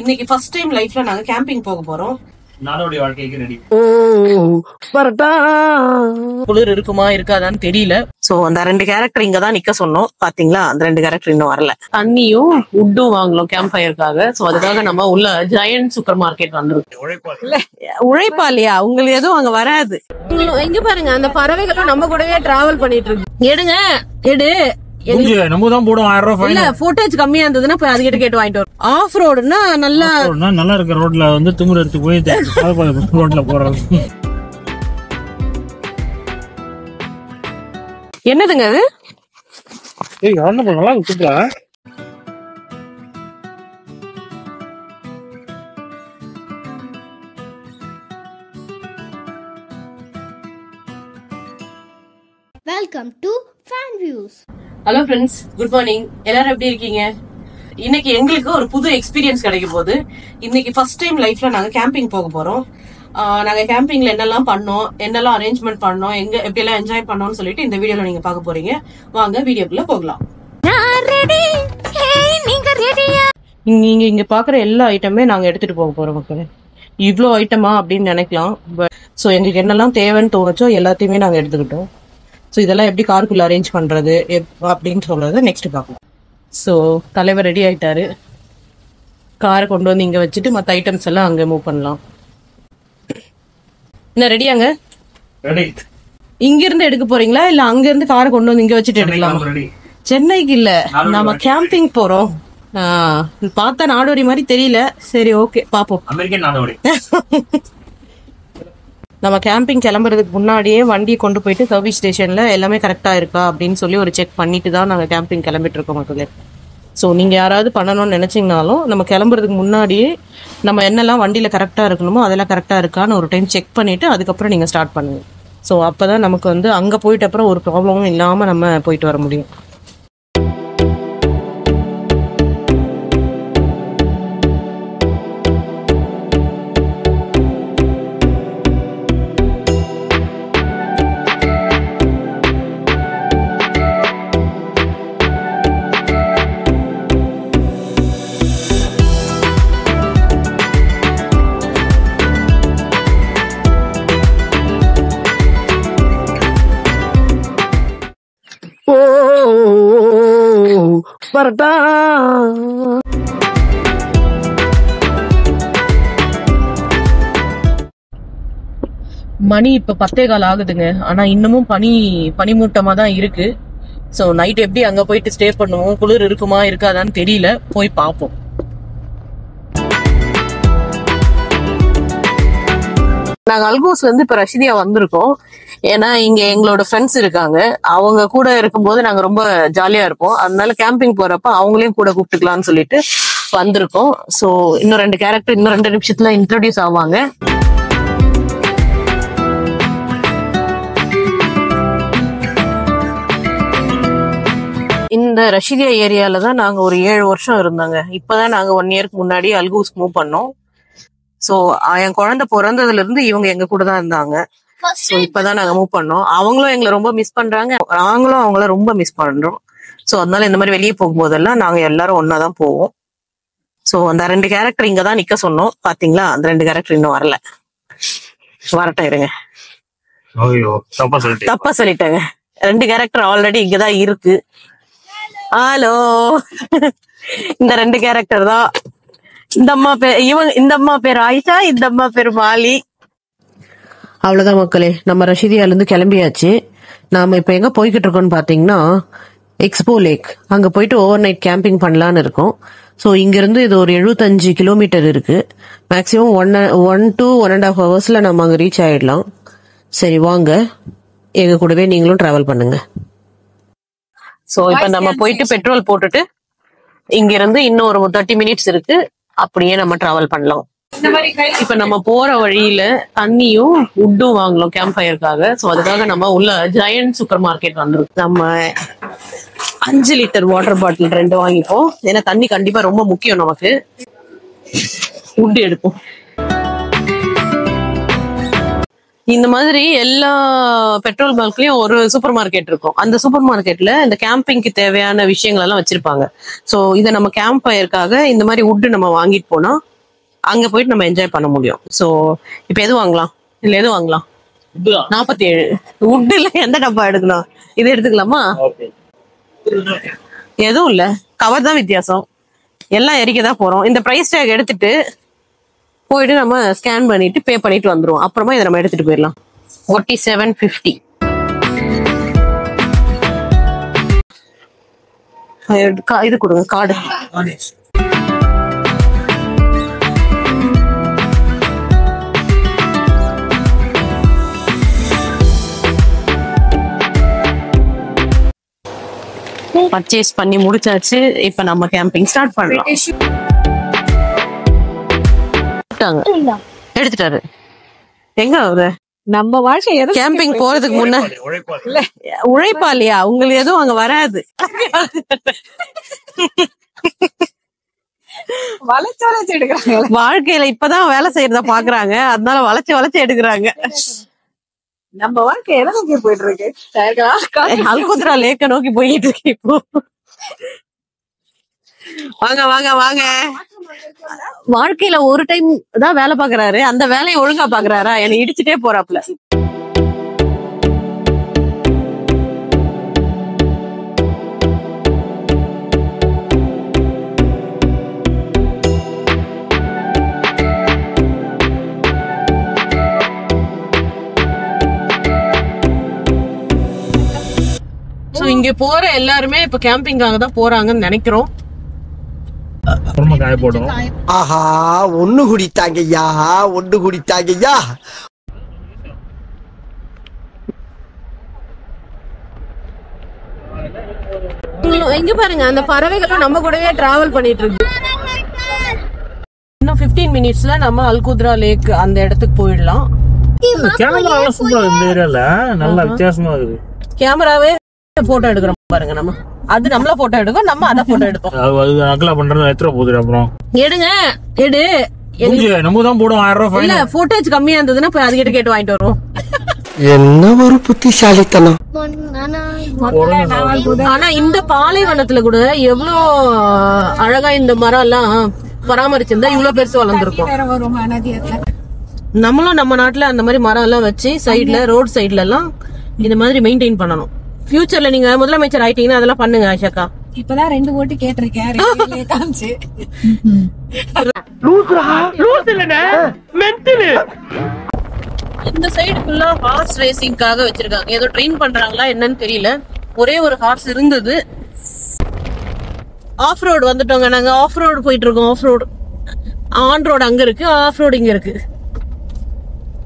இன்னைக்கு first time லைஃப்ல நாங்க கேம்பிங் போக போறோம். நாடோடைய வாழ்க்கைக்கு ரெடி குளிர் இருக்குமா இருக்காதான்னு தெரியல. சோ அந்த ரெண்டு கேரக்டர் இங்க தான் நிக்க சொன்னோம். பாத்தீங்களா? அந்த ரெண்டு கேரக்டர் இன்னும் வரல. தண்ணியும் உட்டும் வாங்கலாம் கேம்ப் ஃபயருக்காக சோ அதுக்காக நம்ம உள்ள ஜெயண்ட் சூப்பர் மார்க்கெட் வந்திருக்கோம். உழைப்பாளி. உழைப்பாளியா? உங்களுக்கு எதுவும் அங்க வராது. எங்க பாருங்க அந்த பறவைகளும் நம்ம கூடவே டிராவல் பண்ணிட்டு இருக்கு. எடுங்க எடு. நம்ம தான் போடும் ஆயிரம் ரூபாய் இல்ல ஃபுட்டேஜ் கம்மியா இருந்ததுன்னா போய் அதுகிட்ட கேட்டு வாங்கிட்டு வரும். ஆஃப் ரோடுன்னா நல்லா ஃபைன் நல்லா இருக்க ரோட்ல வந்து திமிர் எடுத்து போய் ரோட்ல போறது. என்னதுங்க அது? ஏய் நல்லா Welcome to Fan Views. Hello friends good morning எல்லாரும் எப்படி இருக்கீங்க? இன்னைக்கு எங்களுக்கு ஒரு புது எக்ஸ்பீரியன்ஸ் கிடைக்க போகுது. இன்னைக்கு ஃபர்ஸ்ட் டைம் லைஃப்ல நாங்க கேம்பிங் போக போறோம். ஆஹ் நாங்க கேம்பிங்ல என்னெல்லாம் பண்ணோம் என்னெல்லாம் அரேஞ்ச்மெண்ட் பண்ணோம் எங்க எப்படி எல்லாம் என்ஜாய் பண்ணோம்னு சொல்லிட்டு இந்த வீடியோல நீங்க பார்க்க போறீங்க. வாங்க வீடியோக்குள்ள போகலாம். நீங்க இங்க பாக்குற எல்லா ஐட்டமே நாங்க எடுத்துட்டு போக போறோம் மக்களே. இவ்ளோ ஐட்டமா அப்படின்னு நினைக்கலாம். பட் ஸோ எங்களுக்கு என்னெல்லாம் தேவைன்னு தோணுச்சோ எல்லாத்தையுமே நாங்க எடுத்துக்கிட்டோம். ஸோ இதெல்லாம் எப்படி காருக்குள்ள அரேஞ்ச் பண்றது? அப்படின்னு சொல்றது நெக்ஸ்ட் பார்க்கலாம் ஸோ தலைவர் ரெடி ஆயிட்டாரு. காரை கொண்டு வந்து இங்க வச்சுட்டு மற்ற ஐட்டம்ஸ் எல்லாம் அங்க மூவ் பண்ணலாம். என்ன ரெடியாங்க ரெடி இங்க இருந்து எடுக்க போறீங்களா? இல்ல அங்க இருந்து காரை கொண்டு வந்து இங்க வச்சுட்டு எடுக்கலாமா? சென்னைக்கு இல்ல. நம்ம கேம்பிங் போறோம். பார்த்தா நாடோடி மாதிரி தெரியல. சரி ஓகே பாப்போம் நம்ம கேம்பிங் கிளம்புறதுக்கு முன்னாடியே வண்டியை கொண்டு போயிட்டு சர்வீஸ் ஸ்டேஷன்ல எல்லாமே கரெக்டா இருக்கா அப்படின்னு சொல்லி ஒரு செக் பண்ணிட்டு தான் நாங்கள் கேம்பிங் கிளம்பிட்டு இருக்கோம் மக்களே. ஸோ நீங்கள் யாராவது பண்ணணும்னு நினச்சிங்கனாலும் நம்ம கிளம்புறதுக்கு முன்னாடியே நம்ம என்னெல்லாம் வண்டியில் கரெக்டாக இருக்கணுமோ அதெல்லாம் கரெக்டாக இருக்கான்னு ஒரு டைம் செக் பண்ணிவிட்டு அதுக்கப்புறம் நீங்கள் ஸ்டார்ட் பண்ணுங்க. ஸோ அப்போ தான் நமக்கு வந்து அங்கே போயிட்ட அப்புறம் ஒரு ப்ராப்ளமும் இல்லாமல் நம்ம போயிட்டு வர முடியும். மணி இப்ப பத்தே கால் ஆகுதுங்க. ஆனா இன்னமும் பனி பனிமூட்டமா தான் இருக்கு. சோ நைட் எப்படி அங்க போயிட்டு ஸ்டே பண்ணுவோம்? குளிர் இருக்குமா இருக்காதான்னு தெரியல. போய் பார்ப்போம். நாங்கள் அல்கோஸ்லேருந்து இப்போ ரஷ்தியா வந்திருக்கோம். ஏன்னா இங்கே எங்களோட ஃப்ரெண்ட்ஸ் இருக்காங்க. அவங்க கூட இருக்கும்போது நாங்கள் ரொம்ப ஜாலியாக இருப்போம். அதனால கேம்பிங் போகிறப்ப அவங்களையும் கூட கூப்பிட்டுக்கலாம்னு சொல்லிட்டு வந்திருக்கோம். ஸோ இன்னும் ரெண்டு கேரக்டர் இன்னும் ரெண்டு நிமிஷத்தில் இன்ட்ரடியூஸ் ஆவாங்க. இந்த ரஷிதியா ஏரியால தான் நாங்கள் ஒரு ஏழு வருஷம் இருந்தாங்க. இப்பதான் நாங்கள் ஒன் இயருக்கு முன்னாடி அல்கூஸ் மூவ் பண்ணோம். சோ என் குழந்தை பிறந்ததுல இருந்து இவங்க எங்க கூட தான் இருந்தாங்க. சோ இப்பதான் நாங்க மூவ் பண்ணோம். அவங்களும் எங்களை ரொம்ப மிஸ் பண்றாங்க. நாங்களும் அவங்கள ரொம்ப மிஸ் பண்றோம். சோ அதனால இந்த மாதிரி வெளியே போகும்போதெல்லாம் நாங்க எல்லாரும் ஒன்னா தான் போவோம். சோ அந்த ரெண்டு கேரக்டர் இங்க தான் நிக்க சொன்னோம். பாத்தீங்களா? அந்த ரெண்டு கேரக்டர் இன்னும் வரல. வரட்டும் இருங்க. ஐயோ தப்பா சொல்லிட்டு தப்பா சொல்லிட்டேங்க. ரெண்டு கேரக்டர் ஆல்ரெடி இங்கதான் இருக்கு. ஹலோ இந்த ரெண்டு கேரக்டர் தான் இந்த அம்மா பேர் இவங்க இந்த அம்மா பேர் ஆயிஷா இந்த அம்மா பேர் மாலி. அவ்வளவுதான் மக்களே நம்ம ரஷீதியால இருந்து கிளம்பியாச்சு. நாம இப்ப எங்க போய்கிட்டு இருக்கோம்னு பாத்தீங்கன்னா எக்ஸ்போ லேக் அங்க போயிட்டு ஓவர் நைட் கேம்பிங் பண்ணலான்னு இருக்கோம். ஸோ இங்க இருந்து இது ஒரு எழுபத்தஞ்சு கிலோமீட்டர் இருக்கு. Maximum one one to one and half ஹவர்ஸ்ல நம்ம அங்க ரீச் ஆயிடலாம். சரி வாங்க. எங்க கூடவே நீங்களும் டிராவல் பண்ணுங்க. சோ இப்ப நம்ம போயிட்டு பெட்ரோல் போட்டுட்டு இங்க இருந்து இன்னும் ஒரு தேர்ட்டி மினிட்ஸ் இருக்கு. அப்படியே நம்ம டிராவல் பண்ணலாம். இப்ப நம்ம போற வழியில தண்ணியும் உட்டும் வாங்கலாம் கேம்ப் ஃபயருக்காக சோ அதுக்காக நம்ம உள்ள ஜெயண்ட் சூப்பர் மார்க்கெட் வந்திருக்கோம் நம்ம அஞ்சு லிட்டர் வாட்டர் பாட்டில் ரெண்டு வாங்கிப்போம். ஏன்னா தண்ணி கண்டிப்பா ரொம்ப முக்கியம் நமக்கு. உட்டு எடுப்போம். இந்த மாதிரி எல்லா பெட்ரோல் பங்க்லயும் ஒரு சூப்பர் மார்க்கெட் இருக்கும். அந்த சூப்பர் மார்க்கெட்ல இந்த கேம்பிங்க்கு தேவையான விஷயங்கள் எல்லாம் வச்சிருப்பாங்க. சோ இதை நம்ம கேம்ப் ஃபயருக்காக இந்த மாதிரி வுட் நம்ம வாங்கிட்டு போனா அங்க போயிட்டு நம்ம என்ஜாய் பண்ண முடியும். சோ இப்ப எது வாங்கலாம்? இல்ல எது வாங்கலாம்? நாற்பத்தி ஏழு வுட்ல எந்த டப்பா எடுக்கணும் இது எடுத்துக்கலாமா? எதுவும் இல்ல. கவர் தான் வித்தியாசம். எல்லாம் எரிக்க தான் போறோம். இந்த பிரைஸ் டேக் எடுத்துட்டு போயிட்டு நம்ம ஸ்கேன் பண்ணிட்டு பே பண்ணிட்டு வந்துருவோம். அப்புறமா இதை நம்ம எடுத்துட்டு போயிடலாம். ஃபோர்ட்டி செவன் ஃபிஃப்டி இது கொடுங்க கார்டு பர்ச்சேஸ் பண்ணி முடிச்சாச்சு. இப்ப நம்ம கேம்பிங் ஸ்டார்ட் பண்ணலாம். எடுத்துட்டாங்க. எடுத்துட்டாரு. எங்க அவரு? நம்ம வாழ்க்கை எதை கேம்பிங் போறதுக்கு முன்ன உழைப்பாளியா? உங்களுக்கு எதுவும் அங்க வராது. வளைச்சு வளைச்சு எடுக்கிறாங்க வாழ்க்கையில இப்பதான் வேலை செய்யறத பாக்குறாங்க. அதனால வளைச்சு வளைச்சு எடுக்கிறாங்க. நம்ம வாழ்க்கை எதை நோக்கி போயிட்டு இருக்கு? அல்குத்ரா லேக்க நோக்கி போயிட்டு இருக்கு இப்போ. வாங்க வாங்க வாங்க. வாழ்க்கையில ஒரு டைம் தான் வேலை பாக்குறாரு அந்த வேலையை ஒழுங்கா பாக்குறாரா என்னை இடிச்சுட்டே போறாப்ல சோ இங்க போற எல்லாருமே இப்ப கேம்பிங்காக தான் போறாங்கன்னு நினைக்கிறோம். அப்புறமா காய போடும் ஆஹா ஒண்ணு குடித்தாங்கய்யா ஒண்ணு குடித்தாங்கய்யா. இங்க- இங்க பாருங்க அந்த பறவைகளும் நம்ம கூடவே டிராவல் பண்ணிட்டு இருக்கு இன்னும் 15 மினிட்ஸ்ல நம்ம அல்குத்ரா லேக் அந்த இடத்துக்கு போயிடலாம். கேமரா சூப்பரா இந்த ஏரியால நல்லா வித்தியாசமா இருக்குது. கேமராவே போட்டோ எடுக்கிறோம் பாருங்க நம்ம. அது நம்மள போட்டோ எடுக்கும் நம்ம அத போட்டோ எடுப்போம். அது அது அகலா பண்றது எத்தனை போகுது அப்புறம்? எடுங்க எடு. நம்ம தான் போடுவோம் ஆயிரம் ரூபாய் இல்ல போட்டோஜ் கம்மியா இருந்ததுன்னா போய் அதுகிட்ட கேட்டு வாங்கிட்டு வருவோம். என்ன ஒரு புத்திசாலித்தனம். ஆனா இந்த பாலைவனத்துல கூட எவ்வளவு அழகா இந்த மரம் எல்லாம் பராமரிச்சிருந்தா இவ்வளவு பெருசு வளர்ந்துருக்கும். நம்மளும் நம்ம நாட்டுல அந்த மாதிரி மரம் எல்லாம் வச்சு சைடுல ரோட் சைடுல எல்லாம் இந்த மாதிரி மெயின்டைன் பண்ணணும். ஃபியூச்சர்ல நீங்க முதலமைச்சர் ஆயிட்டீங்கன்னா அதெல்லாம் பண்ணுங்க ஆஷாக்கா இப்பதான் ரெண்டு ஓட்டு கேட்டிருக்கேன். காமிச்சு இந்த சைடு ஃபுல்லா ஹார்ஸ் ரேசிங்காக வச்சிருக்காங்க. ஏதோ ட்ரெயின் பண்றாங்களா என்னன்னு தெரியல. ஒரே ஒரு ஹார்ஸ் இருந்தது. ஆஃப் ரோடு வந்துட்டோங்க. நாங்க ஆஃப் ரோடு போயிட்டு இருக்கோம். ஆஃப் ரோடு ஆன் ரோடு அங்க இருக்கு ஆஃப் ரோடு இங்க இருக்கு நான் எடுக்கிறேன் பாக்கணும் என்னன்னு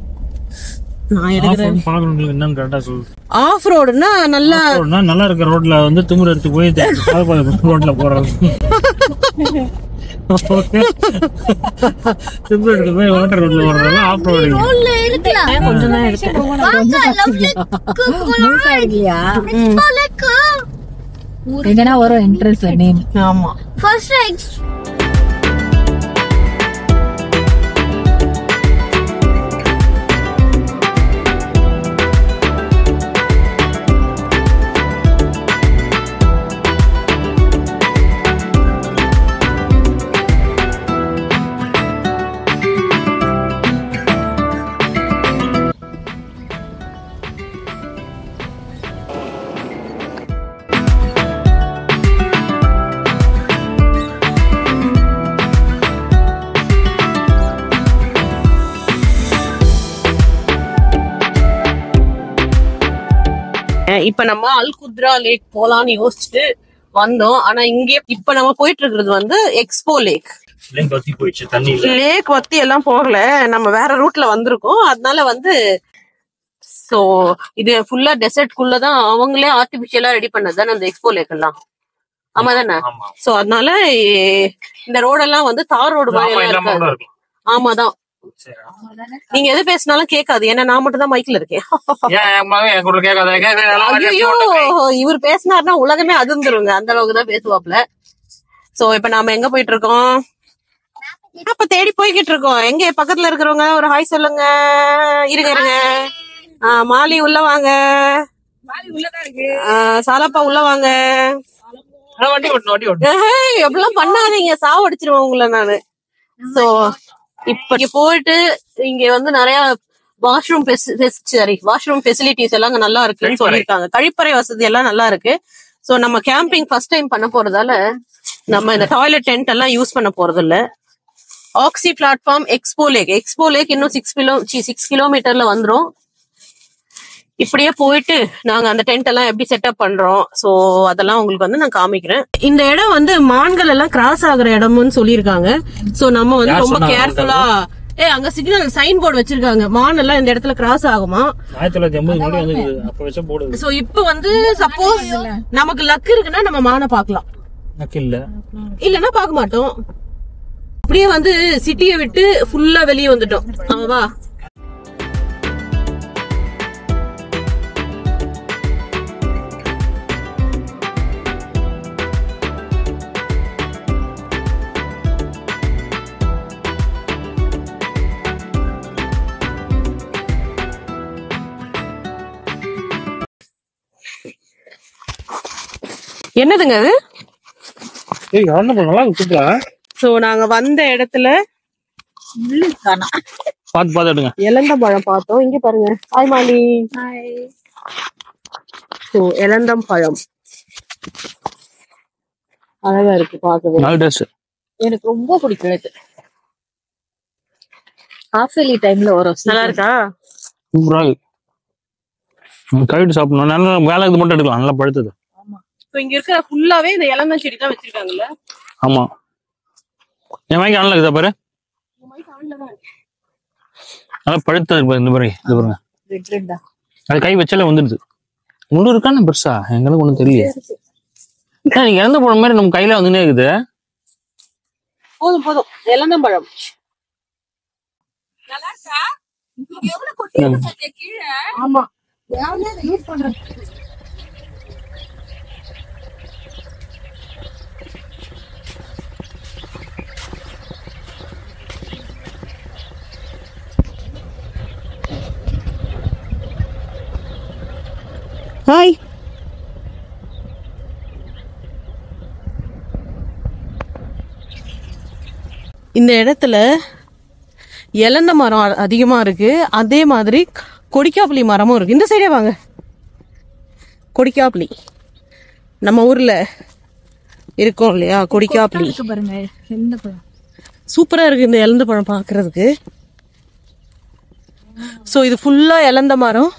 கரெக்டா சொல்லு ஆஃப் ரோடுன்னா நல்லா ரோடுனா நல்லா இருக்க ரோட்ல வந்து திமிர் எடுத்து போய் ரோட்ல போறது. திமிர் எடுத்து போய் ஓட்டர் ரோட்ல போடுறது ஆஃப் ரோடு கொஞ்சம் தான் எடுத்தேன். எங்கன்னா வரும் என்ட்ரன்ஸ் நேம் ஆமா. இப்ப நம்ம அல்குத்ரா லேக் போலான்னு யோசிச்சுட்டு வந்தோம். ஆனா இங்க இப்ப நம்ம போயிட்டு இருக்கிறது வந்து எக்ஸ்போ லேக். லேக் வத்தி எல்லாம் போகல. நம்ம வேற ரூட்ல வந்திருக்கோம். அதனால வந்து சோ இது ஃபுல்லா டெசர்ட் குள்ளதான் அவங்களே ஆர்டிபிஷியலா ரெடி பண்ணது தானே அந்த எக்ஸ்போ லேக் எல்லாம்? ஆமா. தானே சோ அதனால இந்த ரோடெல்லாம் வந்து தார் ரோடு மாதிரி ஆமாதான். நீங்க எது பேசினாலும் கேட்காது. ஏன்னா நான் மட்டும் தான் மைக்ல இருக்கேன். இவர் பேசினாருன்னா உலகமே அதிர்ந்துருங்க. அந்த அளவுக்கு தான் பேசுவாப்ல சோ இப்ப நாம எங்க போயிட்டு இருக்கோம்? நாற்பத்தி தேடி போய்கிட்டு இருக்கோம். எங்க? பக்கத்துல இருக்கிறவங்க ஒரு ஹாய் சொல்லுங்க. இருங்க இருங்க. மாலி உள்ள வாங்க. சாலப்பா உள்ள வாங்க. எப்படிலாம் பண்ணாதீங்க. சாவடிச்சிருவேன் உங்களை நானு. சோ இப்ப இங்க போயிட்டு இங்க வந்து நிறைய வாஷ்ரூம் சாரி வாஷ்ரூம் ஃபெசிலிட்டிஸ் எல்லாம் நல்லா இருக்குன்னு. சொல்லியிருக்காங்க. கழிப்பறை வசதி எல்லாம் நல்லா இருக்கு. சோ நம்ம கேம்பிங் ஃபர்ஸ்ட் டைம் பண்ண போறதால நம்ம இந்த டாய்லெட் டென்ட் எல்லாம் யூஸ் பண்ண போறது இல்ல ஆக்சி platform Expo Lake Expo Lake இன்னும் சிக்ஸ் கிலோ சிக்ஸ் கிலோமீட்டர்ல வந்துரும். இப்படியே போயிட்டு நாங்க அந்த டென்ட் எல்லாம் எப்படி செட்டப் பண்றோம். சோ அதெல்லாம் உங்களுக்கு வந்து நான் காமிக்கிறேன். இந்த இடம் வந்து மான்கள் எல்லாம் கிராஸ் ஆகுற இடம்னு சொல்லியிருக்காங்க. சோ நம்ம வந்து ரொம்ப கேர்ஃபுல்லா ஏ அங்க சிக்னல் சைன் போர்டு வச்சிருக்காங்க. மான் எல்லாம் இந்த இடத்துல கிராஸ் ஆகுமா? சோ இப்போ வந்து சப்போஸ் நமக்கு லக் இருக்குன்னா நம்ம மானை இல்ல. இல்லன்னா பார்க்க மாட்டோம். அப்படியே வந்து சிட்டியை விட்டு ஃபுல்லா வெளியே வந்துட்டோம். ஆமாவா? என்னதுங்க அது? சோ நாங்க வந்த இடத்துல பாத்து பாத்து எடுங்க. இளந்த பழம் பார்த்தோம். இங்க பாருங்க. ஹாய் மாலி சோ இளந்தம் பழம். அழகா இருக்கு ட்ரெஸ் எனக்கு ரொம்ப பிடிக்கும் இது. ஹாஃப் இயர்லி டைம்ல வரும். நல்லா இருக்கா? சூப்பரா இருக்கு. கழுவிட்டு சாப்பிடணும். நல்லா வேலை இது மட்டும் எடுக்கலாம். நல்லா பழுத்தது. இங்க இருக்கிற ஃபுல்லாவே இந்த இளந்தம் செடி தான் வச்சிருக்காங்கல்ல? ஆமா. என் வாங்கி நல்லா இருக்குதா பாரு? நல்லா பழுத்தது இருக்கு பாரு, இந்த பாருங்க இது பாருங்க. அது கை வச்சாலே வந்துடுது. முள்ளு இருக்கான்னு பெருசா? எங்களுக்கு ஒண்ணும் தெரியல. நீங்க இறந்து போன மாதிரி நம்ம கையில வந்துனே இருக்குது. போதும் போதும். இளந்தம் பழம். ஆமா. ஹாய் இந்த இடத்துல இலந்த மரம் அ- அதிகமா இருக்கு. அதே மாதிரி கொடிக்காப்புளி மரமும் இருக்கு. இந்த சைடே வாங்க. கொடிக்காப்புளி. நம்ம ஊர்ல இருக்கோம் இல்லையா? கொடிக்காப்புளி. பாருங்க. எந்த பழம். சூப்பரா இருக்கு இந்த இலந்த பழம் பார்க்கிறதுக்கு சோ இது ஃபுல்லா இலந்த மரம்.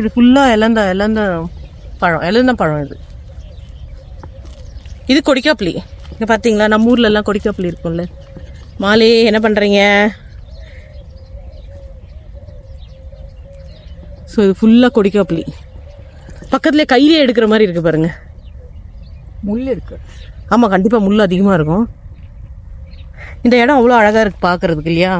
இது ஃபுல்லா இலந்த இலந்த பழம் இலந்த பழம் இது. இது கொடிக்காப்புளி இங்க பாத்தீங்களா நம்ம ஊர்ல எல்லாம் கொடிக்காப்புளி இருக்கும்ல. மாலி என்ன பண்றீங்க? ஸோ இது ஃபுல்லாக கொடிக்காப்புளி பக்கத்துல கையிலே எடுக்கிற மாதிரி இருக்கு பாருங்க. முள் இருக்கு. ஆமாம் கண்டிப்பாக முள் அதிகமாக இருக்கும். இந்த இடம் அவ்வளோ அழகாக இருக்கு பார்க்கறதுக்கு இல்லையா?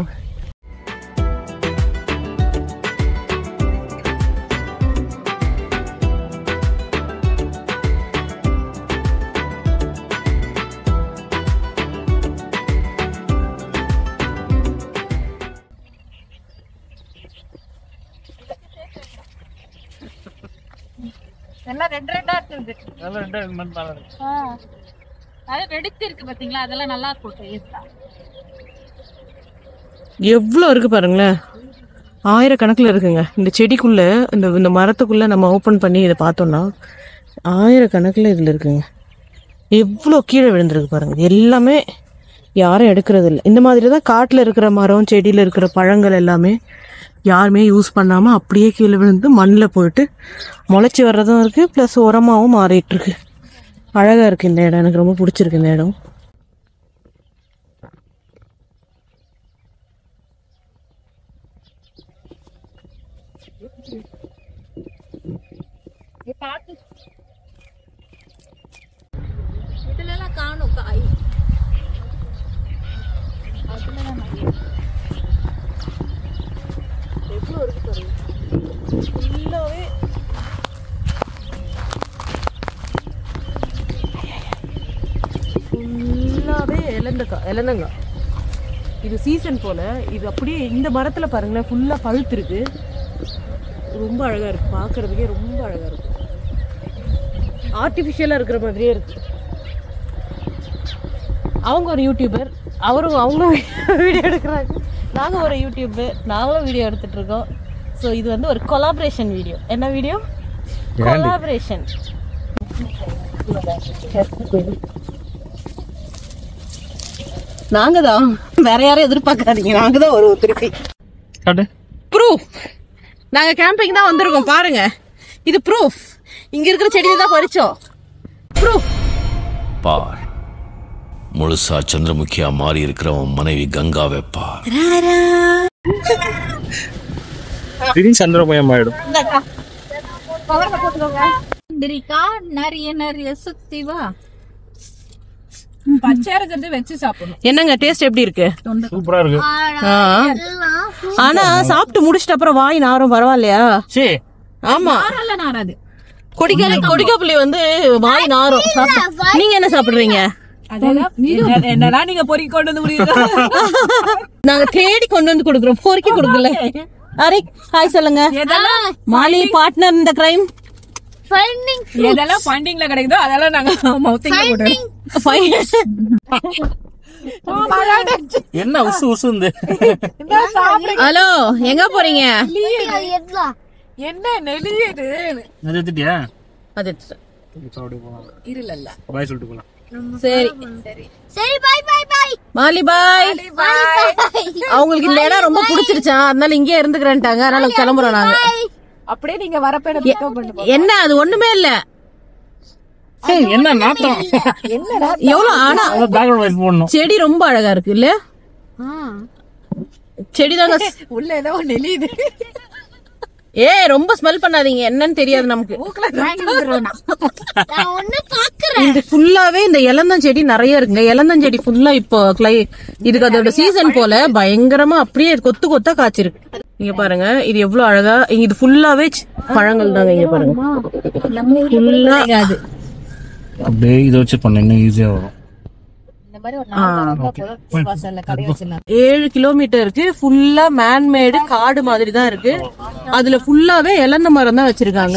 இருக்குது நல்லா ரெண்டா இந்த மாதிரி நல்லா இருக்கு. அது வெடித்து இருக்கு பாத்தீங்களா? அதெல்லாம் நல்லா இருக்கும் டேஸ்டா எவ்வளோ இருக்கு பாருங்களேன். ஆயிரக்கணக்கில் இருக்குங்க. இந்த செடிக்குள்ள இந்த இந்த மரத்துக்குள்ள நம்ம ஓப்பன் பண்ணி இதை பார்த்தோம்னா ஆயிரக்கணக்கில் இதில் இருக்குங்க. எவ்வளோ கீழே விழுந்திருக்கு பாருங்க. எல்லாமே யாரும் எடுக்கிறது இல்லை. இந்த மாதிரி தான் காட்டில் இருக்கிற மரம் செடியில் இருக்கிற பழங்கள் எல்லாமே யாருமே யூஸ் பண்ணாமல் அப்படியே கீழே விழுந்து மண்ணில் போயிட்டு முளைச்சி வர்றதும் இருக்குது ப்ளஸ் உரமாகவும் மாறிட்டுருக்கு. அழகாக இருக்குது இந்த இடம். எனக்கு ரொம்ப பிடிச்சிருக்கு இந்த இடம். எல்லாம் காணும் காய். ஃபுல்லாகவே ஒரு பாருங்க ஃபுல்லாகவே ஃபுல்லாகவே இலந்தக்காய் இலந்தங்காய் இது சீசன் போல் இது அப்படியே இந்த மரத்தில் பாருங்களேன் ஃபுல்லாக பழுத்துருக்கு ரொம்ப அழகாக இருக்குது பார்க்குறதுக்கே ரொம்ப அழகாக இருக்கும் ஆர்டிஃபிஷியலாக இருக்கிற மாதிரியே இருக்குது அவங்க ஒரு யூடியூபர் அவரும் அவங்களும் வீடியோ எடுக்கிறாங்க. நாங்கள் ஒரு யூடியூபர் நாங்களும் வீடியோ எடுத்துட்டு இருக்கோம் ஸோ இது வந்து ஒரு கொலாபரேஷன் வீடியோ என்ன வீடியோ கொலாபரேஷன் நாங்க தான் வேற யாரும் எதிர்பார்க்காதீங்க. நாங்க தான் ஒரு திருப்பி. ப்ரூஃப் நாங்க கேம்பிங் தான் வந்திருக்கோம். பாருங்க. இது ப்ரூஃப் இங்க இருக்கிற செடியை தான் பறிச்சோம். ப்ரூஃப் பார். முழுசா சந்திரமுகியா மாறி இருக்கிற உன் மனைவி கங்காவை பார் திடீர்னு சந்திரபயம் ஆயிடும் நிறைய நிறைய சுத்தி வா. பச்சையா இருக்கிறது வச்சு சாப்பிடணும். என்னங்க டேஸ்ட் எப்படி இருக்கு? சூப்பரா இருக்கு. ஆனா சாப்பிட்டு முடிச்சிட்ட அப்புறம் வாய் நாரும் பரவாயில்லையா? சே ஆமா. நாராது கொடிக்கால வந்து வாய் நாரும். நீங்க என்ன சாப்பிடுறீங்க? என்னடா நீங்க பொறுக்கி கொண்டு வந்து முடியுது? நாங்க தேடி கொண்டு வந்து கொடுக்குறோம். பொறுக்கி கொடுக்கல. அரே ஹாய் சொல்லுங்க. மாலி பார்ட்னர் இந்த கிரைம் எதெல்லாம் ஃபண்டிங்ல கிடைக்குதோ அதெல்லாம் நாங்க மவுத்திங்ல என்ன உசு உசுந்து? ஹலோ எங்க போறீங்க? எட்லா என்ன நெளியுது? அது எடுத்துட்டியா? அது அப்படி போலாம் பாய் சொல்லிட்டு போலாம். சரி. சரி. பை பை பை மாலி பாய் அவங்களுக்கு இந்த இடம் ரொம்ப பிடிச்சிருச்சா? அதனால இங்கே இருந்துக்கிறேன்ட்டாங்க. அதனால கிளம்புறோம் நாங்க. அப்படியே நீங்க வரப்ப என்ன பிக்கப் பண்ணு என்ன அது ஒண்ணுமே இல்ல. என்ன நாட்டம் எவ்வளவு ஆனா செடி ரொம்ப அழகா இருக்கு இல்ல? செடி தாங்க உள்ள ஏதோ நெளியுது. ஏ ரொம்ப ஸ்மெல் பண்ணாதீங்க. என்னன்னு தெரியாது நமக்கு. நான். ஒண்ணு பாக்குறேன். இந்த ஃபுல்லாவே இந்த இளந்தம் செடி நிறைய இருக்குங்க இளந்தம் செடி ஃபுல்லா இப்போ கிளை இதுக்கு அதோட சீசன் போல பயங்கரமா அப்படியே கொத்து கொத்தா காய்ச்சிருக்கு. இங்க பாருங்க இது எவ்வளவு அழகா இது ஃபுல்லாவே பழங்கள் தாங்க இங்க பாருங்க. ஃபுல்லா அப்படியே இதை வச்சு பண்ண இன்னும் ஈஸியா வரும். ஏழு கிலோமீட்டருக்கு ஃபுல்லா மேன்மேடு காடு மாதிரி தான் இருக்கு. அதுல ஃபுல்லாவே இளந்த மரம் தான் வச்சிருக்காங்க.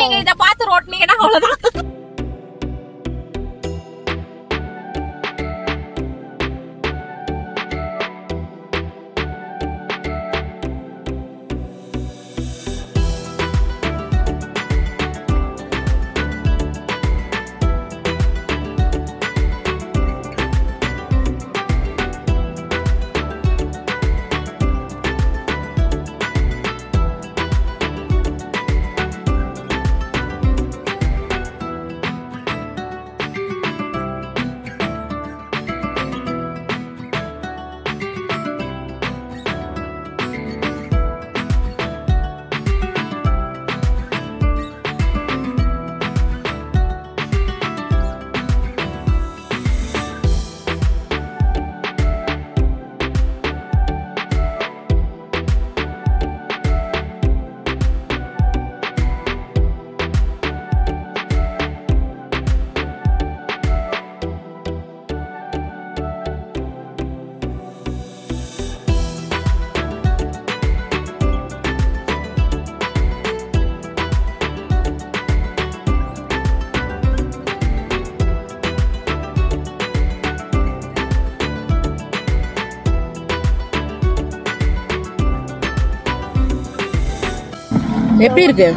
நீங்க இத பார்த்து ரோட்னீங்கன்னா அவ்வளவுதான். எப்படி இருக்கு?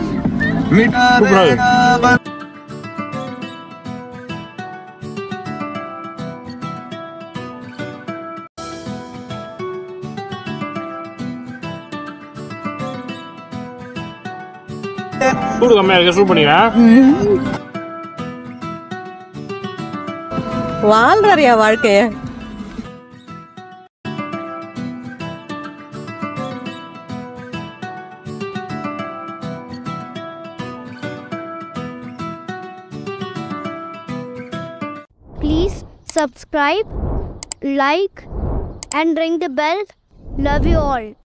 சூடு கம்மியா இருக்கு. சூடு பண்ணிக்கிறேன். வாழ்றாரியா வாழ்க்கைய? Subscribe, like, and ring the bell. Love you all.